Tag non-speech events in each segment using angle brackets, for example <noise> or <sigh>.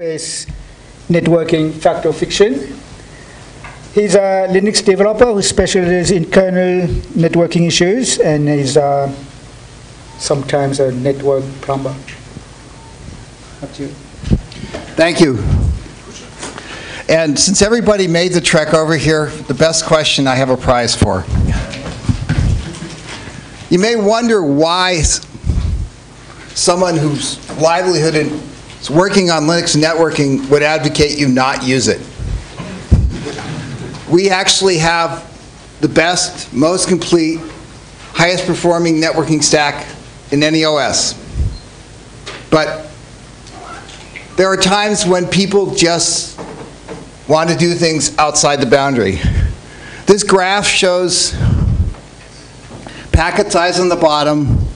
space networking fact or fiction. He's a Linux developer who specializes in kernel networking issues and is uh, sometimes a network plumber. Up to you. Thank you. And since everybody made the trek over here, the best question I have a prize for. You may wonder why someone whose livelihood is working on Linux networking would advocate you not use it. We actually have the best, most complete, highest performing networking stack in any OS. But there are times when people just want to do things outside the boundary. This graph shows packet size on the bottom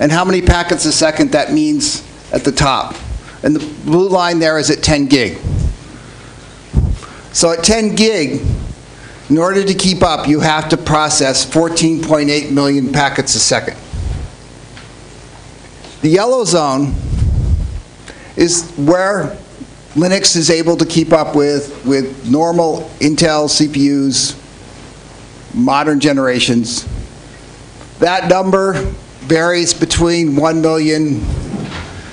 and how many packets a second that means at the top. And the blue line there is at 10 gig. So at 10 gig, in order to keep up, you have to process 14.8 million packets a second. The yellow zone is where Linux is able to keep up with, with normal Intel CPUs, modern generations. That number varies between 1 million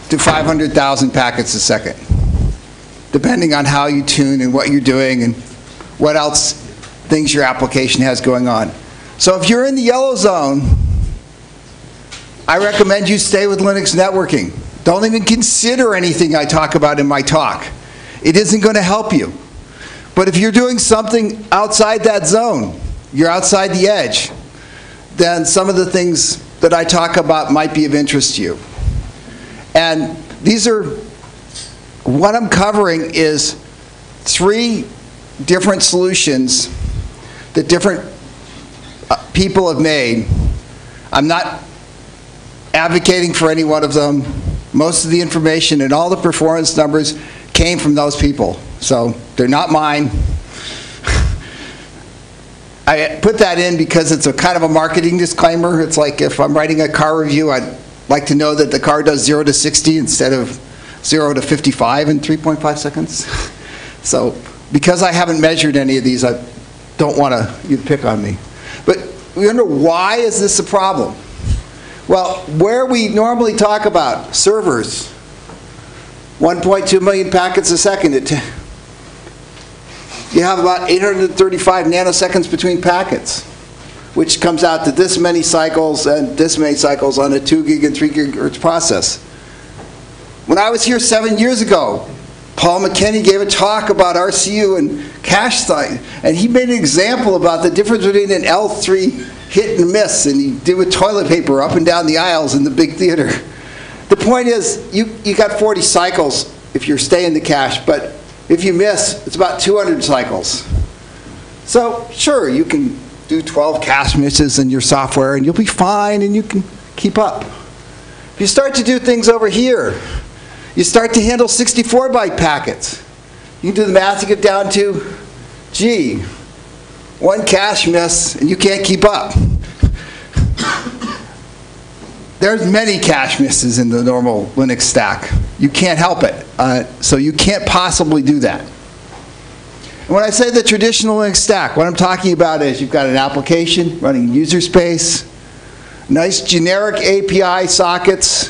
to 500,000 packets a second, depending on how you tune and what you're doing and what else things your application has going on. So if you're in the yellow zone, I recommend you stay with Linux networking. Don't even consider anything I talk about in my talk. It isn't going to help you. But if you're doing something outside that zone, you're outside the edge, then some of the things that I talk about might be of interest to you. And these are, what I'm covering is three different solutions that different uh, people have made. I'm not advocating for any one of them. Most of the information and all the performance numbers came from those people. So they're not mine. <laughs> I put that in because it's a kind of a marketing disclaimer. It's like if I'm writing a car review, I'd like to know that the car does 0 to 60 instead of 0 to 55 in 3.5 seconds. <laughs> So because I haven't measured any of these, I don't want to, you pick on me. But we wonder why is this a problem? Well, where we normally talk about servers, 1.2 million packets a second, it, you have about 835 nanoseconds between packets, which comes out to this many cycles and this many cycles on a 2 gig and 3 gigahertz process. When I was here seven years ago, Paul McKenney gave a talk about RCU and cache size, and he made an example about the difference between an L3 hit and miss, and he did with toilet paper up and down the aisles in the big theater. The point is, you, you got 40 cycles if you're staying the cache, but if you miss, it's about 200 cycles. So sure, you can do 12 cache misses in your software, and you'll be fine, and you can keep up. If you start to do things over here, you start to handle 64 byte packets. You do the math to get down to, gee, one cache miss and you can't keep up. <laughs> There's many cache misses in the normal Linux stack. You can't help it. Uh, so you can't possibly do that. And when I say the traditional Linux stack, what I'm talking about is you've got an application running in user space, nice generic API sockets,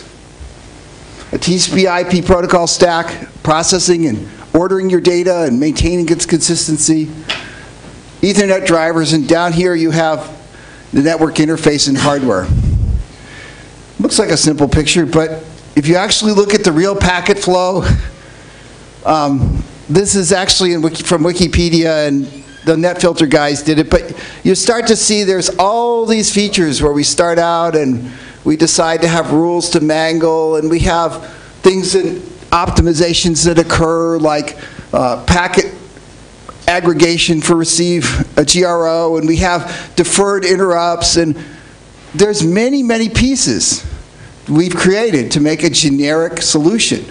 a TCP IP protocol stack, processing and ordering your data and maintaining its consistency, Ethernet drivers, and down here you have the network interface and hardware. Looks like a simple picture, but if you actually look at the real packet flow, um, this is actually Wiki, from Wikipedia and the NetFilter guys did it, but you start to see there's all these features where we start out and we decide to have rules to mangle, and we have things and optimizations that occur like uh, packet aggregation for receive a GRO, and we have deferred interrupts, and there's many, many pieces we've created to make a generic solution.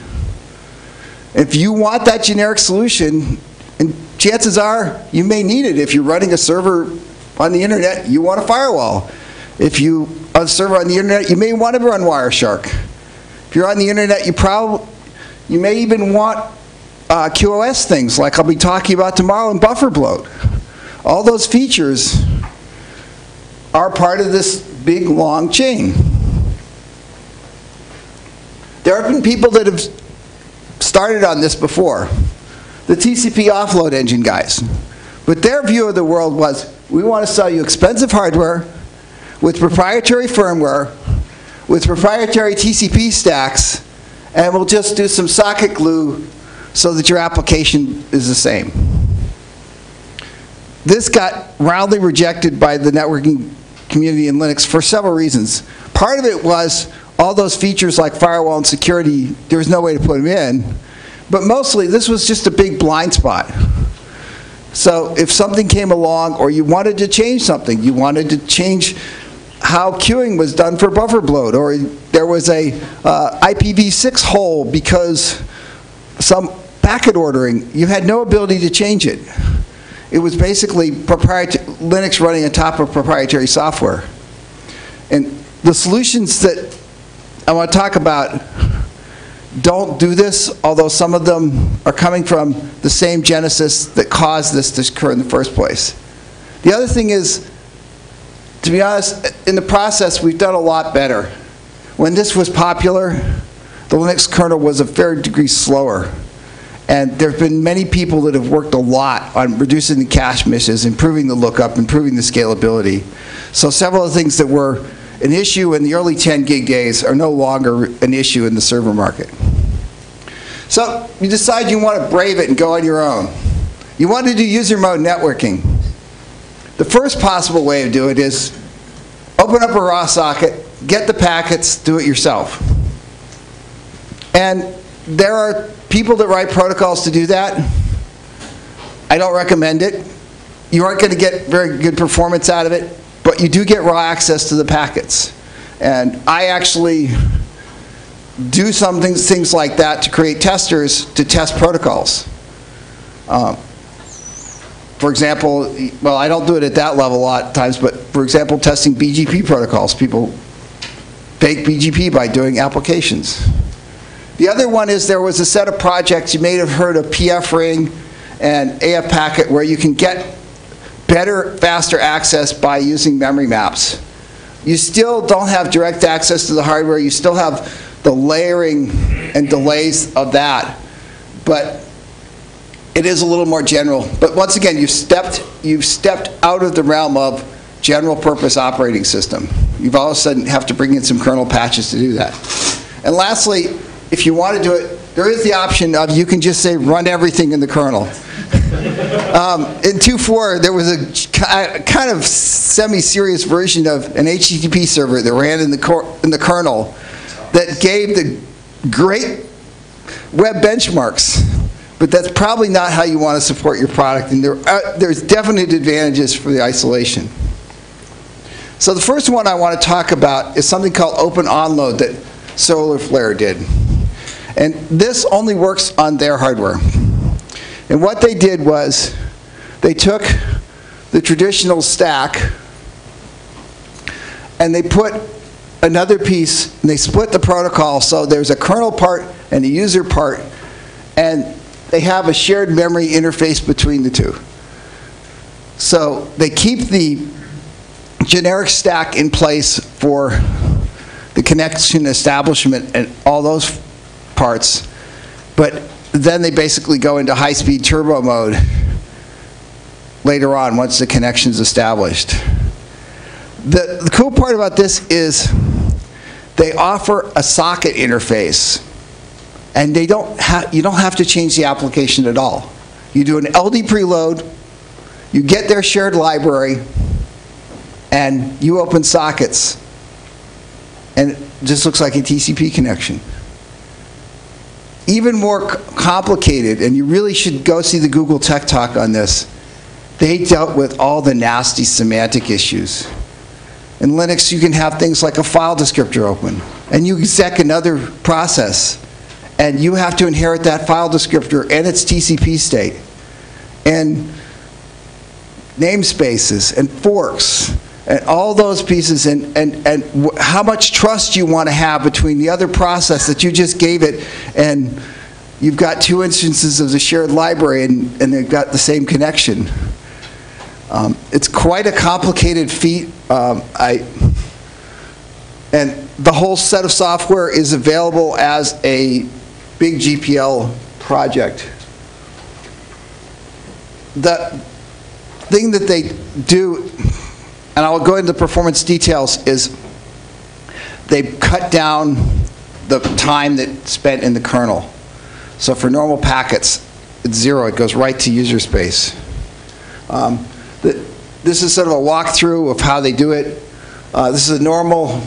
If you want that generic solution, and chances are you may need it if you're running a server on the internet, you want a firewall. If you on a server on the internet, you may want to run Wireshark. If you're on the internet, you probably you may even want uh, QoS things, like I'll be talking about tomorrow in buffer bloat. All those features are part of this big, long chain. There have been people that have started on this before, the TCP offload engine guys. But their view of the world was, we want to sell you expensive hardware with proprietary firmware, with proprietary TCP stacks, and we'll just do some socket glue so that your application is the same. This got roundly rejected by the networking community in Linux for several reasons. Part of it was all those features like firewall and security, there was no way to put them in. But mostly, this was just a big blind spot. So if something came along or you wanted to change something, you wanted to change how queuing was done for buffer bloat, or there was a uh, IPv6 hole because some packet ordering, you had no ability to change it. It was basically Linux running on top of proprietary software. And the solutions that I want to talk about don't do this, although some of them are coming from the same genesis that caused this to occur in the first place. The other thing is, to be honest, in the process, we've done a lot better. When this was popular, the Linux kernel was a fair degree slower. And there have been many people that have worked a lot on reducing the cache misses, improving the lookup, improving the scalability. So several of the things that were an issue in the early 10 gig days are no longer an issue in the server market. So you decide you want to brave it and go on your own. You want to do user mode networking. The first possible way to do it is open up a raw socket, get the packets, do it yourself. And there are people that write protocols to do that. I don't recommend it. You aren't going to get very good performance out of it, but you do get raw access to the packets. And I actually do some things, things like that to create testers to test protocols. Um, for example, well, I don't do it at that level a lot of times, but for example, testing BGP protocols. People fake BGP by doing applications. The other one is there was a set of projects, you may have heard of PF Ring and AF Packet, where you can get better, faster access by using memory maps. You still don't have direct access to the hardware, you still have the layering and delays of that, but it is a little more general. But once again, you've stepped, you've stepped out of the realm of general purpose operating system. You've all of a sudden have to bring in some kernel patches to do that. And lastly, if you want to do it, there is the option of you can just say run everything in the kernel. Um, in 2.4, there was a kind of semi-serious version of an HTTP server that ran in the, in the kernel that gave the great web benchmarks. But that's probably not how you want to support your product, and there are, there's definite advantages for the isolation. So the first one I want to talk about is something called Open Onload that Solarflare did. And this only works on their hardware. And what they did was they took the traditional stack and they put another piece and they split the protocol so there's a kernel part and a user part and they have a shared memory interface between the two. So they keep the generic stack in place for the connection establishment and all those parts, but then they basically go into high-speed turbo mode later on once the connection is established. The, the cool part about this is they offer a socket interface and they don't have you don't have to change the application at all. You do an LD preload, you get their shared library, and you open sockets, and it just looks like a TCP connection even more complicated, and you really should go see the Google Tech Talk on this, they dealt with all the nasty semantic issues. In Linux, you can have things like a file descriptor open, and you exec another process, and you have to inherit that file descriptor and its TCP state, and namespaces, and forks, and all those pieces and, and, and how much trust you want to have between the other process that you just gave it and you've got two instances of the shared library and, and they've got the same connection. Um, It's quite a complicated feat. Um, I, and the whole set of software is available as a big GPL project. The thing that they do, and I'll go into performance details, is they cut down the time that's spent in the kernel. So for normal packets, it's zero, it goes right to user space. Um, the- This is sort of a walkthrough of how they do it. Uh, This is a normal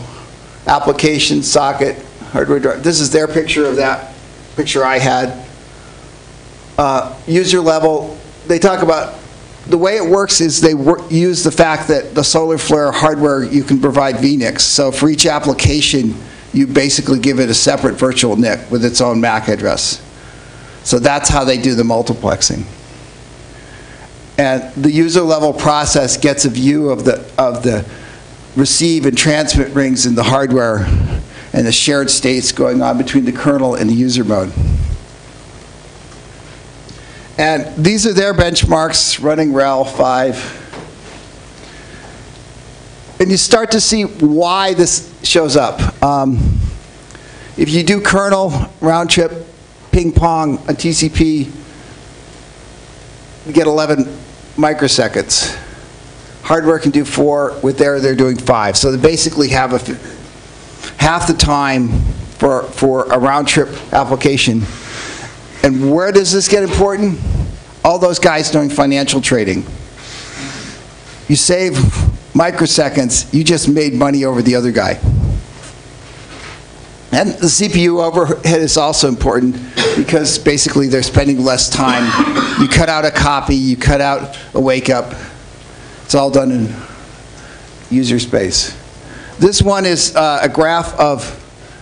application socket, hardware drive. This is their picture of that picture I had. Uh, User level, they talk about, the way it works is they use the fact that the SolarFlare hardware, you can provide vNICs. So for each application, you basically give it a separate virtual NIC with its own MAC address. So that's how they do the multiplexing. And the user level process gets a view of the, of the receive and transmit rings in the hardware and the shared states going on between the kernel and the user mode. And these are their benchmarks running RHEL 5. And you start to see why this shows up. Um, If you do kernel, round trip, ping pong, on TCP, you get 11 microseconds. Hardware can do four, with there, they're doing five. So they basically have a, half the time for, for a round-trip application. And where does this get important? All those guys doing financial trading. You save microseconds, you just made money over the other guy. And the CPU overhead is also important because basically they're spending less time. You cut out a copy, you cut out a wake-up. It's all done in user space. This one is uh, a graph of,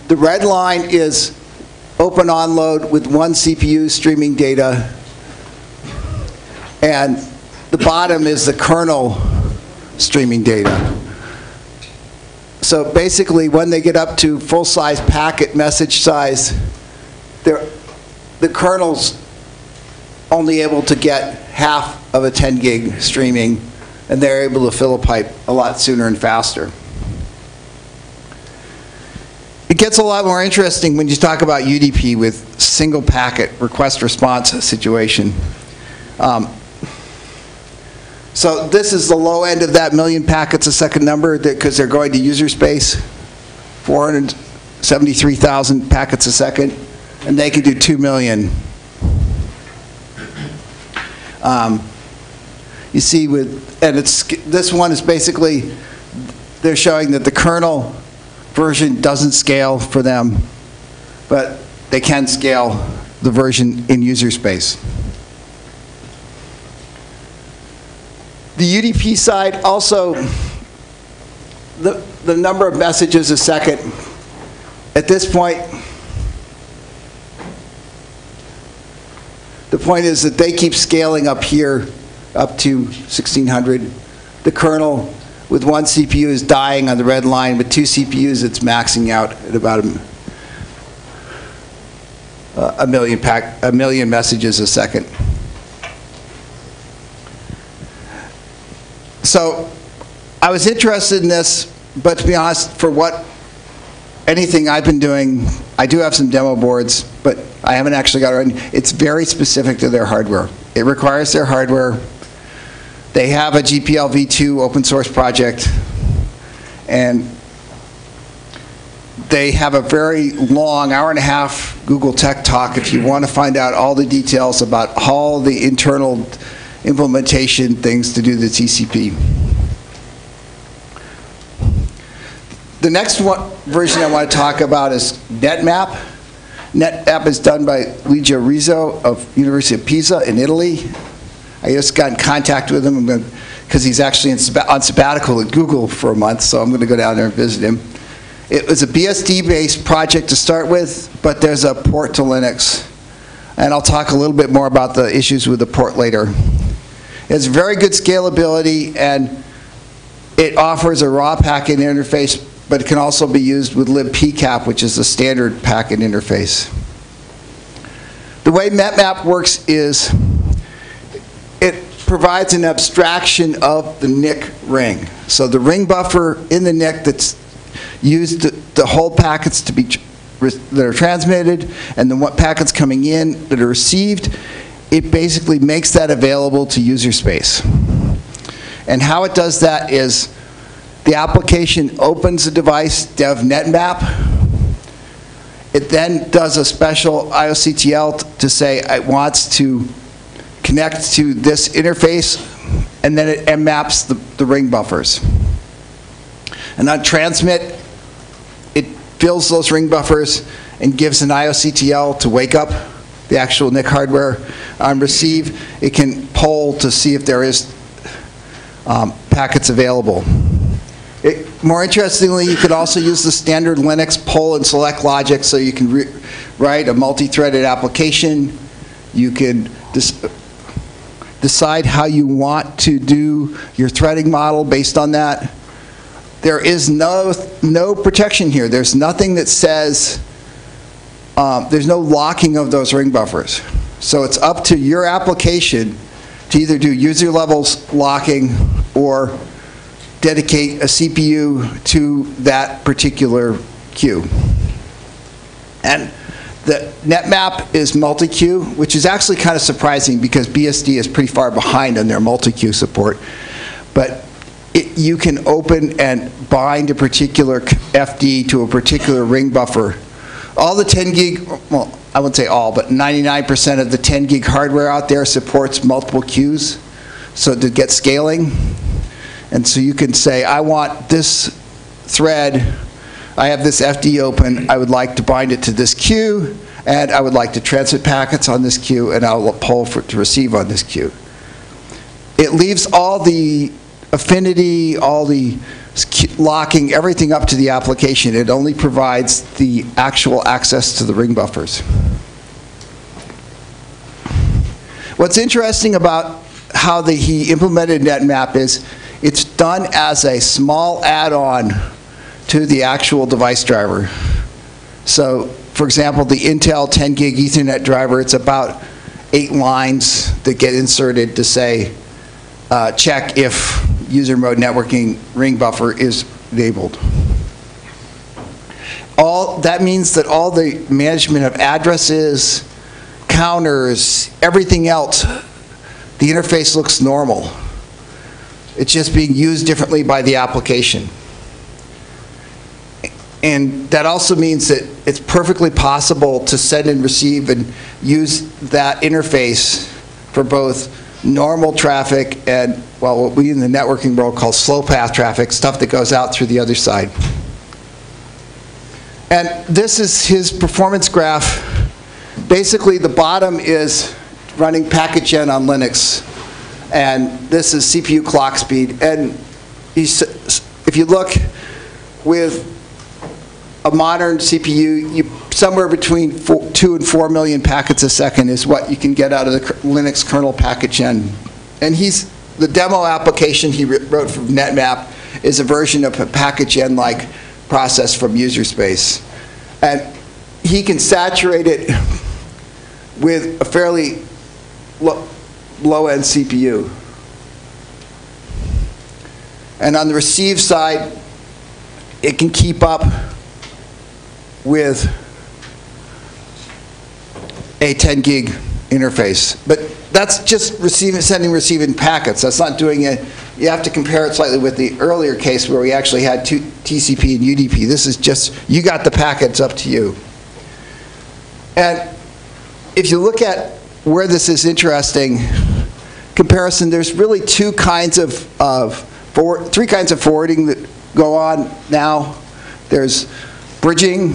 the red line is open onload with one CPU streaming data. And the bottom is the kernel streaming data. So basically, when they get up to full-size packet message size, the kernel's only able to get half of a 10 gig streaming, and they're able to fill a pipe a lot sooner and faster. It gets a lot more interesting when you talk about UDP with single packet request response situation. Um, so this is the low end of that million packets a second number, because they're going to user space, 473,000 packets a second, and they can do 2 million. Um, You see with, and it's, this one is basically, they're showing that the kernel version doesn't scale for them, but they can scale the version in user space. The UDP side also, the, the number of messages a second, at this point, the point is that they keep scaling up here, up to 1600. The kernel with one CPU is dying on the red line, with two CPUs, it's maxing out at about a, uh, a million pack, a million messages a second. So I was interested in this, but to be honest, for what, anything I've been doing, I do have some demo boards, but I haven't actually got it. It's very specific to their hardware. It requires their hardware. They have a GPL v2 open source project, and they have a very long, hour and a half Google Tech Talk if you want to find out all the details about all the internal implementation things to do the TCP. The next one, version I want to talk about is NetMap. NetMap is done by Luigi Rizzo of University of Pisa in Italy. I just got in contact with him because he's actually on sabbatical at Google for a month, so I'm going to go down there and visit him. It was a BSD-based project to start with, but there's a port to Linux. And I'll talk a little bit more about the issues with the port later. It's very good scalability, and it offers a raw packet interface, but it can also be used with libpcap, which is the standard packet interface. The way NetMap works is it provides an abstraction of the NIC ring. So the ring buffer in the NIC that's used to, hold packets to be that are transmitted, and then what packets coming in that are received, it basically makes that available to user space. And how it does that is the application opens the device, dev DevNetMap. It then does a special IOCTL to say it wants to connect to this interface, and then it maps the, the ring buffers. And on transmit, it fills those ring buffers and gives an IOCTL to wake up the actual NIC hardware. On receive, it can poll to see if there is um, packets available. It- More interestingly, you could also use the standard Linux poll and select logic, so you can write a multi-threaded application. You can dis- decide how you want to do your threading model based on that. There is no, no protection here. There's nothing that says, um, there's no locking of those ring buffers. So it's up to your application to either do user levels locking or dedicate a CPU to that particular queue. And the NetMap is multi-queue, which is actually kind of surprising because BSD is pretty far behind on their multi-queue support. But it, you can open and bind a particular FD to a particular ring buffer. All the 10 gig, well, I wouldn't say all, but 99% of the 10 gig hardware out there supports multiple queues, so to get scaling. And so you can say, I want this thread, I have this FD open, I would like to bind it to this queue, and I would like to transmit packets on this queue, and I'll poll for, to receive on this queue. It leaves all the affinity, all the locking, everything up to the application. It only provides the actual access to the ring buffers. What's interesting about how the, he implemented NetMap is it's done as a small add-on to the actual device driver. So, for example, the Intel 10 gig Ethernet driver, it's about eight lines that get inserted to say, uh, check if user mode networking ring buffer is enabled. All, that means that all the management of addresses, counters, everything else, the interface looks normal. It's just being used differently by the application. And that also means that it's perfectly possible to send and receive and use that interface for both normal traffic and, well, what we in the networking world call slow path traffic, stuff that goes out through the other side. And this is his performance graph. Basically, the bottom is running packet gen on Linux, and this is CPU clock speed. And if you look with a modern CPU, you, somewhere between four, two and four million packets a second is what you can get out of the Linux kernel packet gen. And he's, the demo application he wrote for NetMap is a version of a packet gen-like process from user space. And he can saturate it <laughs> with a fairly lo- low-end CPU. And on the receive side, it can keep up with a 10 gig interface. But that's just receiving, sending, receiving packets. That's not doing it. You have to compare it slightly with the earlier case where we actually had two, TCP and UDP. This is just, you got the packets up to you. And if you look at where this is interesting, comparison, there's really two kinds of, of forward, three kinds of forwarding that go on now. There's bridging,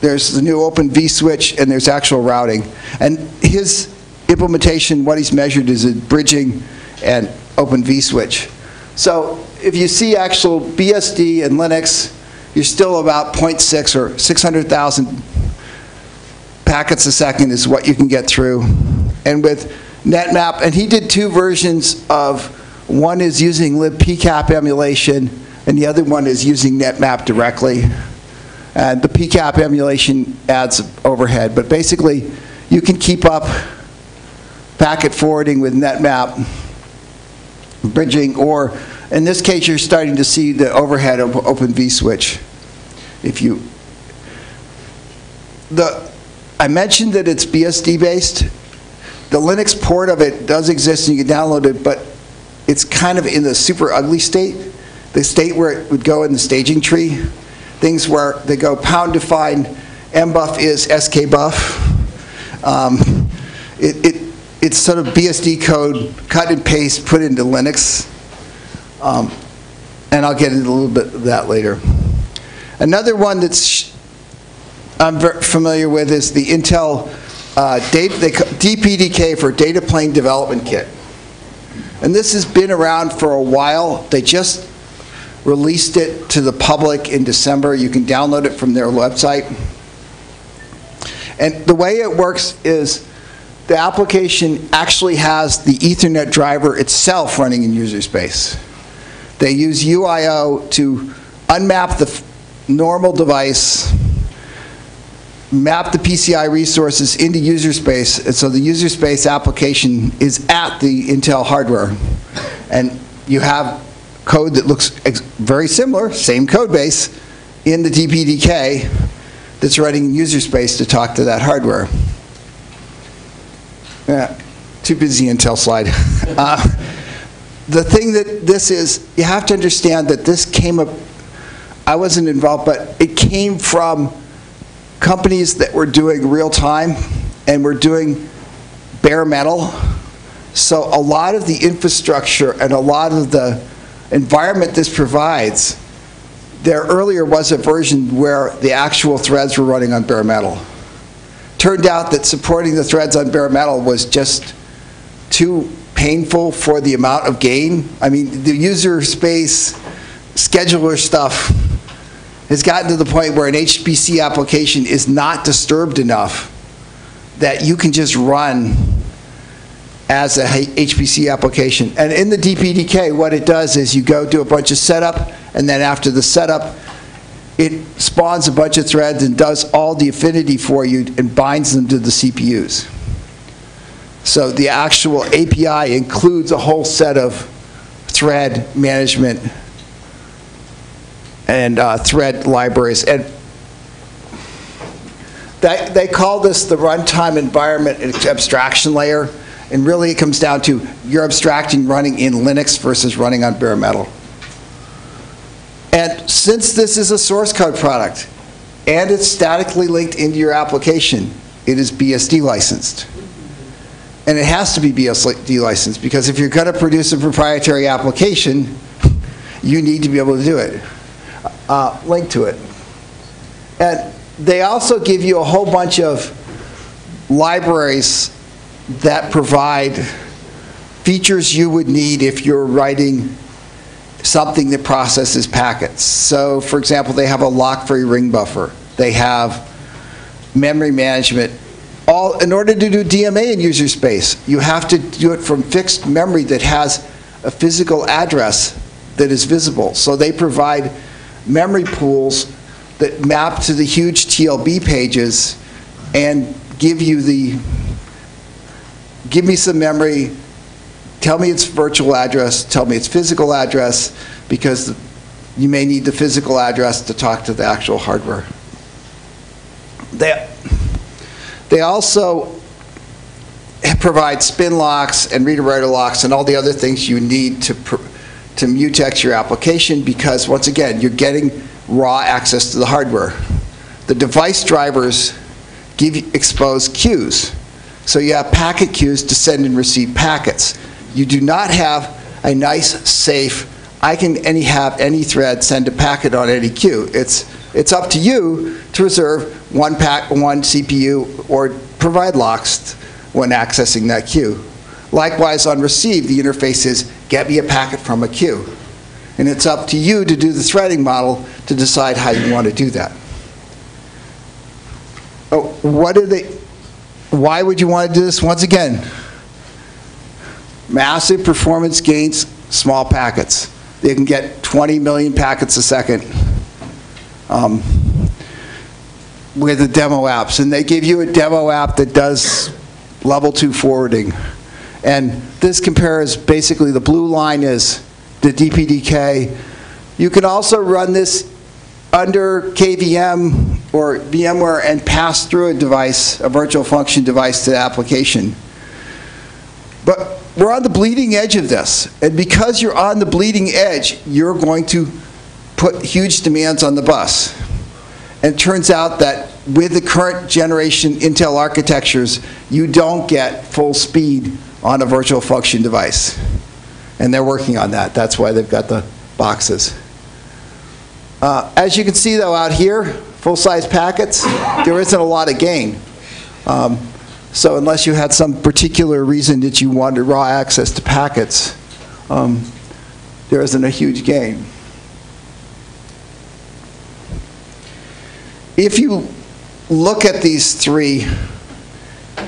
there's the new Open vSwitch, and there's actual routing. And his implementation, what he's measured is a bridging and Open vSwitch. So if you see actual BSD and Linux, you're still about 0.6 or 600,000 packets a second is what you can get through. And with NetMap, and he did two versions of, one is using libpcap emulation, and the other one is using NetMap directly. And the PCAP emulation adds overhead, but basically, you can keep up packet forwarding with NetMap, bridging, or in this case, you're starting to see the overhead of Open vSwitch. If you, the, I mentioned that it's BSD-based. The Linux port of it does exist and you can download it, but it's kind of in the super ugly state, the state where it would go in the staging tree. Things where they go pound define, mbuf is skbuff. Um, it, it, it's sort of BSD code, cut and paste, put into Linux. Um, and I'll get into a little bit of that later. Another one that's I'm familiar with is the Intel uh, data, DPDK for Data Plane Development Kit. And this has been around for a while. They just released it to the public in December. You can download it from their website. And the way it works is the application actually has the Ethernet driver itself running in user space. They use UIO to unmap the normal device, map the PCI resources into user space, and so the user space application is at the Intel hardware. And you have code that looks very similar, same code base, in the DPDK that's writing user space to talk to that hardware. Yeah, too busy Intel slide. <laughs> Uh, The thing that this is, you have to understand that this came up, I wasn't involved, but it came from companies that were doing real time and were doing bare metal. So a lot of the infrastructure and a lot of the environment this provides, there earlier was a version where the actual threads were running on bare metal. Turned out that supporting the threads on bare metal was just too painful for the amount of gain. I mean, the user space scheduler stuff has gotten to the point where an HPC application is not disturbed enough that you can just run as a HPC application. And in the DPDK, what it does is you go do a bunch of setup, and then after the setup, it spawns a bunch of threads and does all the affinity for you and binds them to the CPUs. So the actual API includes a whole set of thread management and uh, thread libraries. And that, they call this the runtime environment abstraction layer. And really, it comes down to you're abstracting running in Linux versus running on bare metal. And since this is a source code product and it's statically linked into your application, it is BSD licensed. And it has to be BSD licensed because if you're going to produce a proprietary application, you need to be able to do it. Uh, link to it. And they also give you a whole bunch of libraries that provide features you would need if you're writing something that processes packets. So, for example, they have a lock-free ring buffer. They have memory management. All, in order to do DMA in user space, you have to do it from fixed memory that has a physical address that is visible. So they provide memory pools that map to the huge TLB pages and give you the, give me some memory, tell me its virtual address, tell me its physical address, because you may need the physical address to talk to the actual hardware. They, they also provide spin locks and reader-writer locks and all the other things you need to, to mutex your application because, once again, you're getting raw access to the hardware. The device drivers give you exposed queues. So you have packet queues to send and receive packets. You do not have a nice, safe, I can any have any thread send a packet on any queue. It's, it's up to you to reserve one pack, one CPU, or provide locks when accessing that queue. Likewise, on receive, the interface is get me a packet from a queue. And it's up to you to do the threading model to decide how you want to do that. Oh, what are they, why would you want to do this? Once again, massive performance gains, small packets. They can get 20 million packets a second. Um, with the demo apps, and they give you a demo app that does level two forwarding. And this compares, basically, the blue line is the DPDK. You can also run this under KVM or VMware and pass through a device, a virtual function device to the application. But we're on the bleeding edge of this, and because you're on the bleeding edge, you're going to put huge demands on the bus. And it turns out that with the current generation Intel architectures, you don't get full speed on a virtual function device. And they're working on that. That's why they've got the boxes. Uh, as you can see, though, out here, full-size packets, there isn't a lot of gain. Um, so unless you had some particular reason that you wanted raw access to packets, um, there isn't a huge gain. If you look at these three,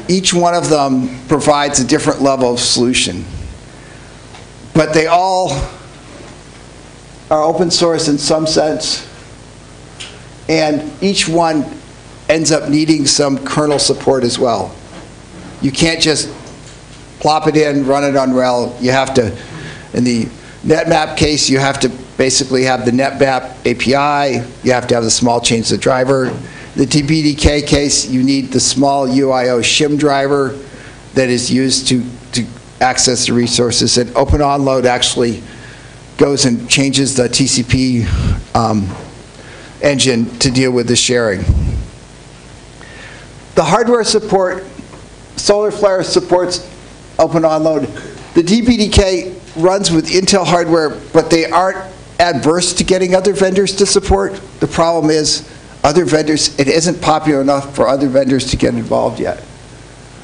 each one of them provides a different level of solution. But they all are open source in some sense, and each one ends up needing some kernel support as well. You can't just plop it in, run it on RHEL. You have to, in the NetMap case, you have to basically have the NetMap API. You have to have the small change the driver. The DPDK case, you need the small UIO shim driver that is used to, to access the resources. And Open Onload actually goes and changes the TCP um, engine to deal with the sharing. The hardware support, SolarFlare supports Open Onload. The DPDK runs with Intel hardware, but they aren't adverse to getting other vendors to support. The problem is, other vendors, it isn't popular enough for other vendors to get involved yet.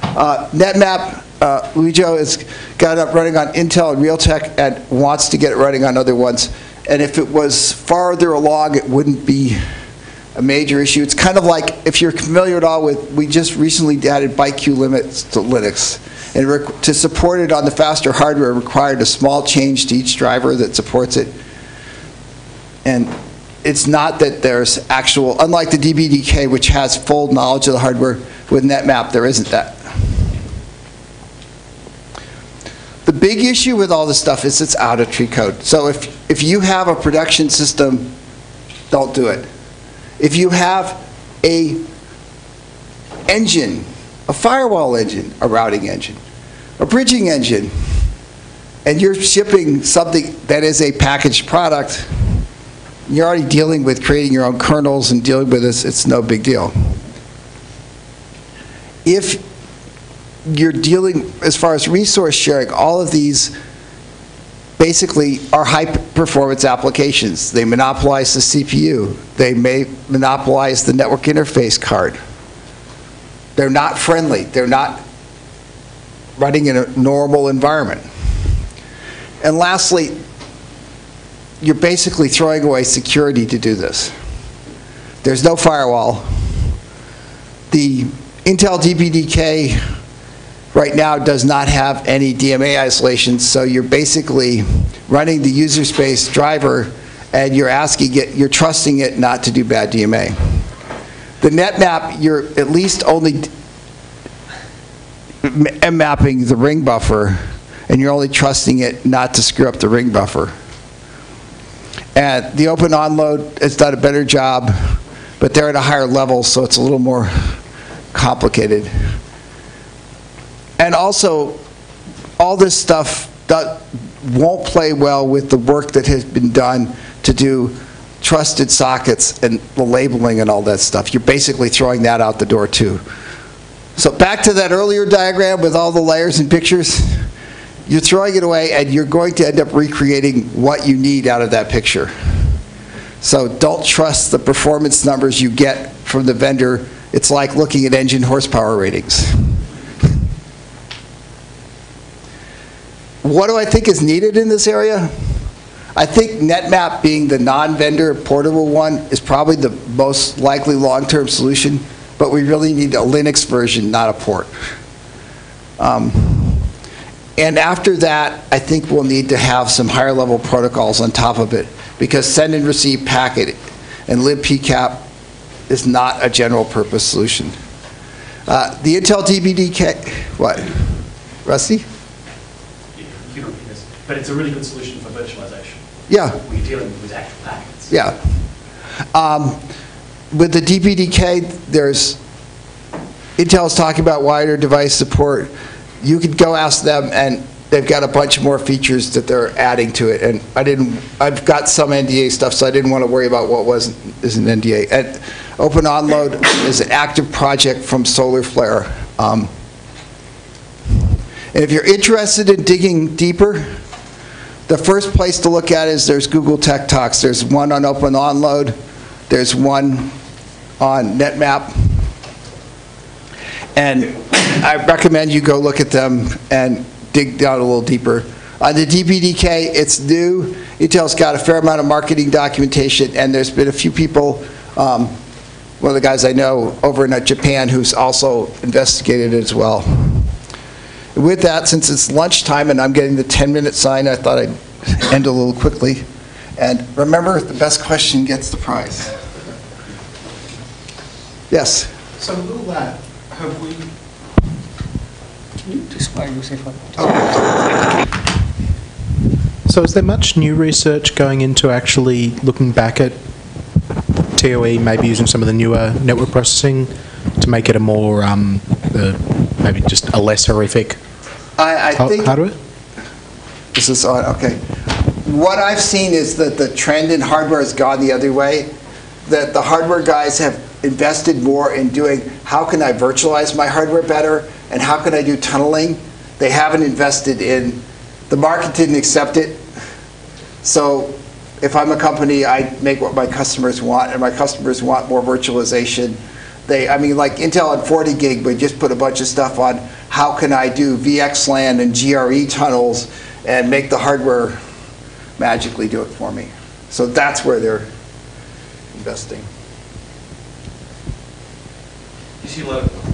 Uh, NetMap, uh, has got it up running on Intel and Realtek and wants to get it running on other ones. And if it was farther along, it wouldn't be a major issue. It's kind of like, if you're familiar at all with, we just recently added queue limits to Linux. And to support it on the faster hardware required a small change to each driver that supports it. And it's not that there's actual, unlike the DPDK, which has full knowledge of the hardware, with NetMap, there isn't that. The big issue with all this stuff is it's out of tree code. So if, if you have a production system, don't do it. If you have a engine, a firewall engine, a routing engine, a bridging engine, and you're shipping something that is a packaged product, you're already dealing with creating your own kernels and dealing with this, it's no big deal. If you're dealing, as far as resource sharing, all of these basically are high-performance applications. They monopolize the CPU. They may monopolize the network interface card. They're not friendly. They're not running in a normal environment. And lastly, you're basically throwing away security to do this. There's no firewall. The Intel DPDK right now does not have any DMA isolation, so you're basically running the user space driver and you're asking it, you're trusting it not to do bad DMA. The NetMap, you're at least only m mapping the ring buffer and you're only trusting it not to screw up the ring buffer. And the open onload has done a better job, but they're at a higher level, so it's a little more complicated. And also, all this stuff that won't play well with the work that has been done to do trusted sockets and the labeling and all that stuff. You're basically throwing that out the door too. So back to that earlier diagram with all the layers and pictures. You're throwing it away and you're going to end up recreating what you need out of that picture. So don't trust the performance numbers you get from the vendor. It's like looking at engine horsepower ratings. What do I think is needed in this area? I think NetMap being the non-vendor portable one is probably the most likely long-term solution, but we really need a Linux version, not a port. Um, and after that, I think we'll need to have some higher level protocols on top of it, because send and receive packet and libpcap is not a general purpose solution. Uh, The Intel DPDK, what? Rusty? You can repeat this, but it's a really good solution for virtualization. Yeah. You're dealing with actual packets. Yeah. Um, With the DPDK, there's, Intel's talking about wider device support. You could go ask them, and they've got a bunch more features that they're adding to it. And I didn't, I've got some NDA stuff, so I didn't want to worry about what wasn't, is an NDA. And Open Onload is an active project from SolarFlare. Um, And if you're interested in digging deeper, the first place to look at is there's Google Tech Talks. There's one on Open Onload, there's one on NetMap. And I recommend you go look at them and dig down a little deeper. On the DPDK, it's new. Intel's got a fair amount of marketing documentation, and there's been a few people, um, one of the guys I know over in uh, Japan who's also investigated it as well. With that, since it's lunchtime and I'm getting the 10-minute sign, I thought I'd end a little quickly. And remember, the best question gets the prize. Yes? So will that, have we, so is there much new research going into actually looking back at TOE, maybe using some of the newer network processing to make it a more, um, uh, maybe just a less horrific I, I har- think, hardware? is this on, okay. What I've seen is that the trend in hardware has gone the other way, that the hardware guys have invested more in doing, how can I virtualize my hardware better, and how can I do tunneling? They haven't invested in, the market didn't accept it, so if I'm a company, I make what my customers want, and my customers want more virtualization. They, I mean, like Intel on 40 gig, but just put a bunch of stuff on, how can I do VXLAN and GRE tunnels and make the hardware magically do it for me? So that's where they're investing. You see a lot of,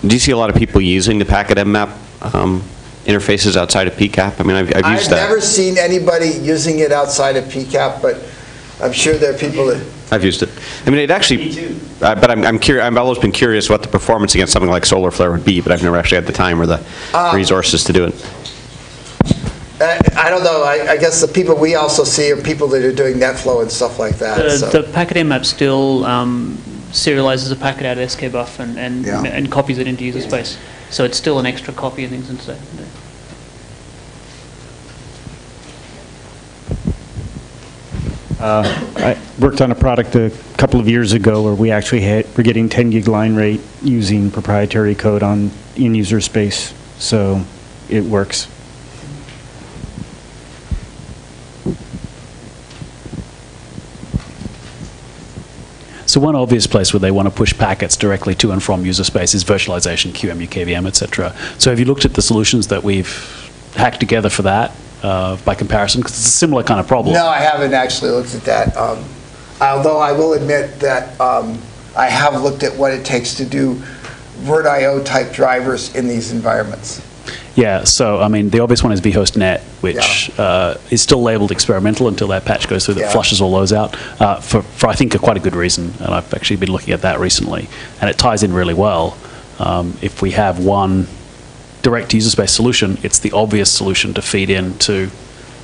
Do you see a lot of people using the packet mmap um, interfaces outside of PCAP? I mean, I've, I've I've used that. never seen anybody using it outside of PCAP, but I'm sure there are people that, I've used it. I mean, it actually. Me too. Uh, but I'm, I'm curious. I've always been curious what the performance against something like Solarflare would be, but I've never actually had the time or the Uh, resources to do it. I I don't know, I I guess the people we also see are people that are doing NetFlow and stuff like that, The, so. the packet mmap still um, serializes a packet out of skbuff and, and, Yeah. and copies it into user space. So it's still an extra copy and things and so. I worked on a product a couple of years ago where we actually had, we're getting 10 gig line rate using proprietary code on in-user space, so it works. So one obvious place where they want to push packets directly to and from user space is virtualization, QEMU, KVM, et cetera. So have you looked at the solutions that we've hacked together for that uh, by comparison? Because it's a similar kind of problem. No, I haven't actually looked at that. um, Although I will admit that um, I have looked at what it takes to do VirtIO type drivers in these environments. Yeah, so I mean, the obvious one is vHostNet, which uh, is still labeled experimental until that patch goes through that Yeah. flushes all those out, uh, for, for I think a quite a good reason, and I've actually been looking at that recently, and it ties in really well. Um, if we have one direct user space solution, it's the obvious solution to feed into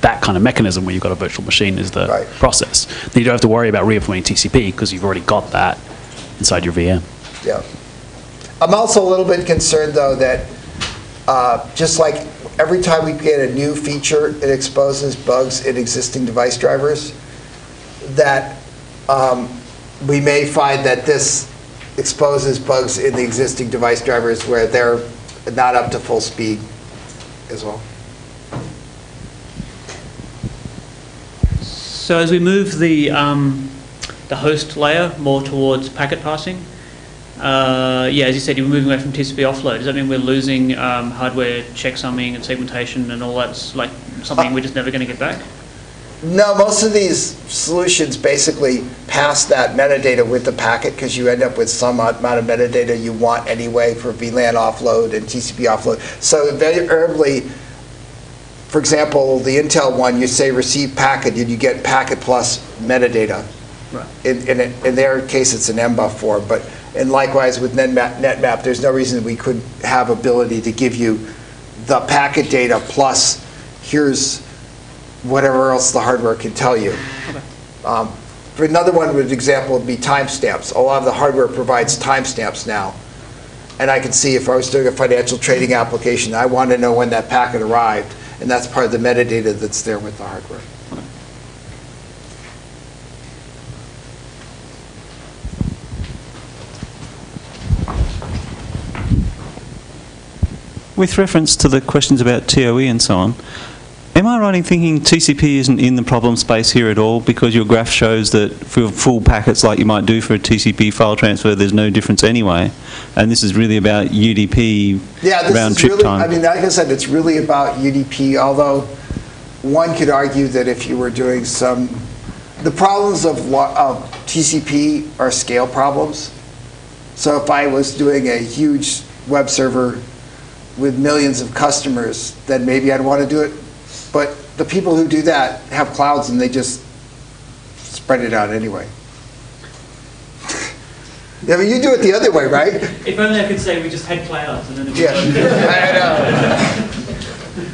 that kind of mechanism where you've got a virtual machine is the Right. process. Then you don't have to worry about reimplementing TCP because you've already got that inside your VM. Yeah. I'm also a little bit concerned, though, that uh, just like every time we get a new feature, it exposes bugs in existing device drivers, that um, we may find that this exposes bugs in the existing device drivers where they're not up to full speed as well. So as we move the, um, the host layer more towards packet passing, uh, yeah, as you said, you're moving away from TCP offload. Does that mean we're losing um, hardware checksumming and segmentation and all that's like something we're just never going to get back? No, most of these solutions basically pass that metadata with the packet because you end up with some amount of metadata you want anyway for VLAN offload and TCP offload. So invariably, for example, the Intel one, you say receive packet, and you get packet plus metadata. Right. In, in, it- in their case, it's an MBUF form, but, and likewise with NetMap, NetMap, there's no reason we couldn't have ability to give you the packet data plus here's whatever else the hardware can tell you. Um, another one, would example would be timestamps. A lot of the hardware provides timestamps now. And I can see if I was doing a financial trading application, I want to know when that packet arrived, and that's part of the metadata that's there with the hardware. With reference to the questions about TOE and so on, am I right in thinking TCP isn't in the problem space here at all because your graph shows that for full packets like you might do for a TCP file transfer, there's no difference anyway, and this is really about UDP Yeah, this round is trip really, time? I mean, like I said, it's really about UDP, although one could argue that if you were doing some, the problems of of TCP are scale problems. So if I was doing a huge web server with millions of customers, then maybe I'd want to do it. But the people who do that have clouds and they just spread it out anyway. <laughs> Yeah, but you do it the other way, right? <laughs> If only I could say we just had clouds and then it was Yeah, <laughs> I know.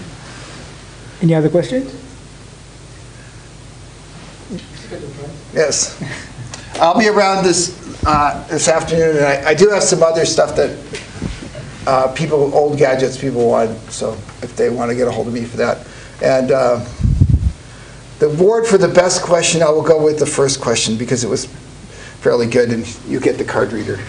Any other questions? Yes. I'll be around this, uh, this afternoon, and I I do have some other stuff that uh, people, old gadgets people want, so if they want to get a hold of me for that. And uh, the award for the best question, I will go with the first question, because it was fairly good, and you get the card reader.